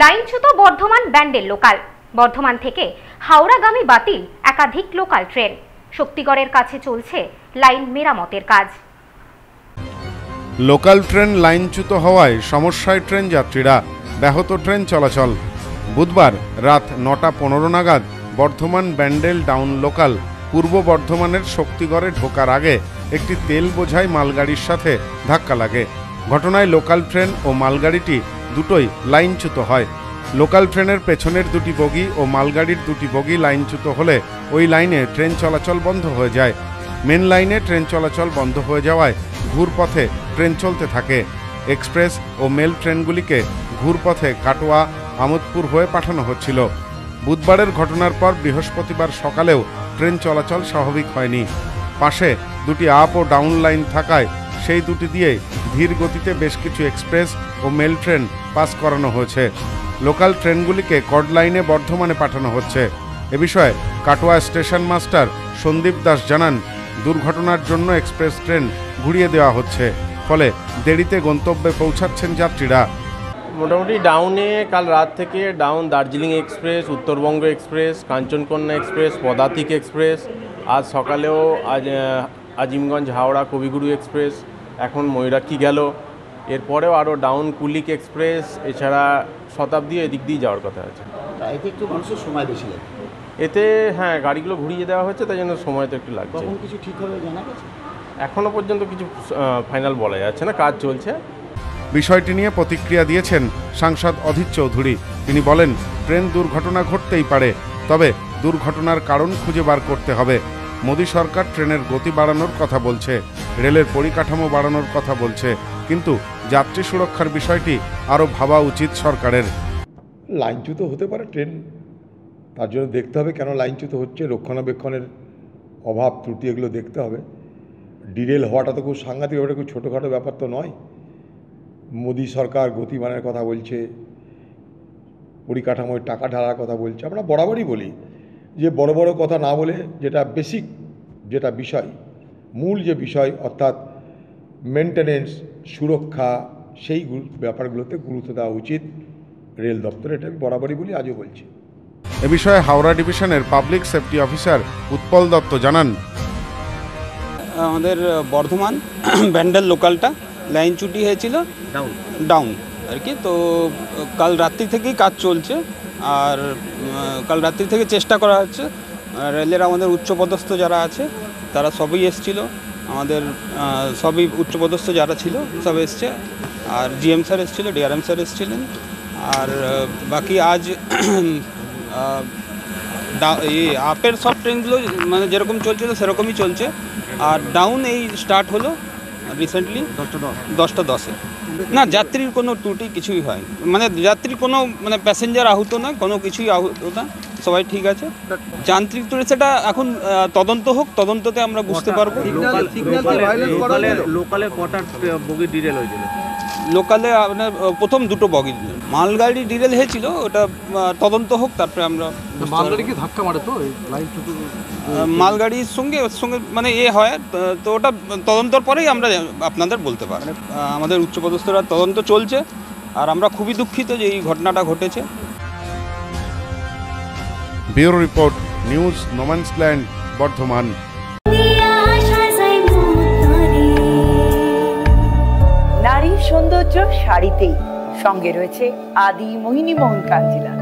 লাইনচ্যুত বর্ধমান ব্যান্ডেল লোকাল। বর্ধমান থেকে হাওড়াগামী বাতিল একাধিক লোকাল ট্রেন। শক্তিগড়ের কাছে চলছে লাইন মেরামতের কাজ। লোকাল ট্রেন লাইনচ্যুত হওয়ায় সমস্যায় ট্রেন যাত্রীরা, ব্যাহত ট্রেন চলাচল। বুধবার রাত নটা পনেরো নাগাদ বর্ধমান ব্যান্ডেল ডাউন লোকাল, পূর্ব বর্ধমানের শক্তিগড়ে ঢোকার আগে একটি তেল বোঝাই মালগাড়ির সাথে ধাক্কা লাগে। ঘটনায় লোকাল ট্রেন ও মালগাড়িটি দুটোই লাইনচ্যুত হয়। লোকাল ট্রেনের পেছনের দুটি বগি ও মালগাড়ির দুটি বগি লাইনচ্যুত হলে ওই লাইনে ট্রেন চলাচল বন্ধ হয়ে যায়। মেন লাইনে ট্রেন চলাচল বন্ধ হয়ে যাওয়ায় ঘুরপথে ট্রেন চলতে থাকে। এক্সপ্রেস ও মেল ট্রেনগুলিকে ঘুরপথে কাটোয়া, আমোদপুর হয়ে পাঠানো হচ্ছিল। বুধবারের ঘটনার পর বৃহস্পতিবার সকালেও ট্রেন চলাচল স্বাভাবিক হয়নি। পাশে দুটি আপ ও ডাউন লাইন থাকায় সেই দুটি দিয়ে ধীর গতিতে বেশ কিছু এক্সপ্রেস ও মেল ট্রেন পাস করানো হয়েছে। লোকাল ট্রেনগুলিকে কড লাইনে বর্ধমানে পাঠানো হচ্ছে। এ বিষয়ে কাটোয়া স্টেশন মাস্টার সন্দীপ দাস জানান, দুর্ঘটনার জন্য এক্সপ্রেস ট্রেন ঘুরিয়ে দেওয়া হচ্ছে, ফলে দেরিতে গন্তব্যে পৌঁছাচ্ছেন যাত্রীরা। মোটামুটি ডাউনে কাল রাত থেকে down Darjeeling express, Uttarbanga express, Kanchankanya express, Padatik express, আজ সকালেও আজ আজিমগঞ্জ, হাওড়া, কবিগুরু এক্সপ্রেস এখন ময়ূরাক্ষী গেল? এরপরেও আরও ডাউন কুলিক এক্সপ্রেস এছাড়া শতাব্দী এদিক দিয়ে যাওয়ার কথা আছে। এতে একটু মানুষের সময় বেশি লাগে। এতে হ্যাঁ গাড়িগুলো ঘুরিয়ে দেওয়া হয়েছে তাই জন্য সময় তো একটু লাগছে। কখন কিছু ঠিক হবে জানা গেছে? এখনও পর্যন্ত কিছু ফাইনাল বলা যাচ্ছে না কাজ চলছে। বিষয়টি নিয়ে প্রতিক্রিয়া দিয়েছেন সাংসদ অধীর চৌধুরী। তিনি বলেন ট্রেন দুর্ঘটনা ঘটতেই পারে তবে দুর্ঘটনার কারণ খুঁজে বার করতে হবে। মোদী সরকার ট্রেনের গতি বাড়ানোর কথা বলছে, রেলের পরিকাঠামো বাড়ানোর কথা বলছে, কিন্তু যাত্রী সুরক্ষার বিষয়টি আরও ভাবা উচিত সরকারের। লাইনচ্যুত হতে পারে ট্রেন, তার জন্য দেখতে হবে কেন লাইনচ্যুত হচ্ছে, রক্ষণাবেক্ষণের অভাব, ত্রুটি এগুলো দেখতে হবে। ডিরেল হওয়াটা তো খুব সাংঘাতিক ব্যাপার, খুব ছোটোখাটো ব্যাপার তো নয়। মোদী সরকার গতিমানের কথা বলছে, পরিকাঠামোয় টাকা ঢালার কথা বলছে, আমরা বরাবরই বলি। যে বড় বড় কথা না বলে যেটা বেসিক যেটা বিষয় মূল যে বিষয় অর্থাৎ মেনটেনেন্স সুরক্ষা সেই ব্যাপারগুলোতে গুরুত্ব দেওয়া উচিত। রেল দপ্তর এটা আমি বরাবরই বলি আজও বলছি। এ বিষয়ে হাওড়া ডিভিশনের public safety officer Utpal Dutta জানান। আমাদের বর্ধমান ব্যান্ডেল লোকালটা লাইন ছুটি হয়েছিল ডাউন ডাউন আর কি। তো কাল রাত্রি থেকেই কাজ চলছে। আর কাল রাত্রি থেকে চেষ্টা করা হচ্ছে। রেলের আমাদের উচ্চপদস্থ যারা আছে, তারা সবই এসছিল। আমাদের সবই উচ্চপদস্থ যারা ছিল, সব এসছে। আর জিএম স্যার এসেছিল, ডিআরএম স্যার এসেছিলেন। আর বাকি আজ আপের সব ট্রেনগুলো মানে যেরকম চলছিল, সেরকমই চলছে। আর ডাউন এই স্টার্ট হলো। রিসেন্টলি দশটা দশে। না যাত্রীর কোনো ত্রুটি কিছুই হয় মানে যাত্রীর কোনো মানে প্যাসেঞ্জার আহত না কোনো কিছুই আহত না। সবাই ঠিক আছে। যান্ত্রিক ত্রুটি সেটা এখন তদন্ত হোক তদন্ততে আমরা বুঝতে পারব। লোকালে কটা বগি ডিটেল হয়েছিল? লোকালে আপনার প্রথম দুটো বগি। মালগাড়ি ডিরেল হয়েছিল ওটা তদন্ত হোক তারপরে আমরা মালগাড়ি কি ধাক্কা মারে তো? মালগাড়ির সঙ্গে ওর সঙ্গে মানে এ হয় তো- তো ওটা তদন্তর পরেই আমরা আপনাদের বলতে পারি আমাদের উচ্চপদস্থরা তদন্ত চলছে আর আমরা খুবই দুঃখিত যে এই ঘটনাটা ঘটেছে। Bureau report news no man's land Bardhaman. সৌন্দর্য শাড়িতেই। সঙ্গে রয়েছে আদি মোহিনী মোহন কাঞ্জিলা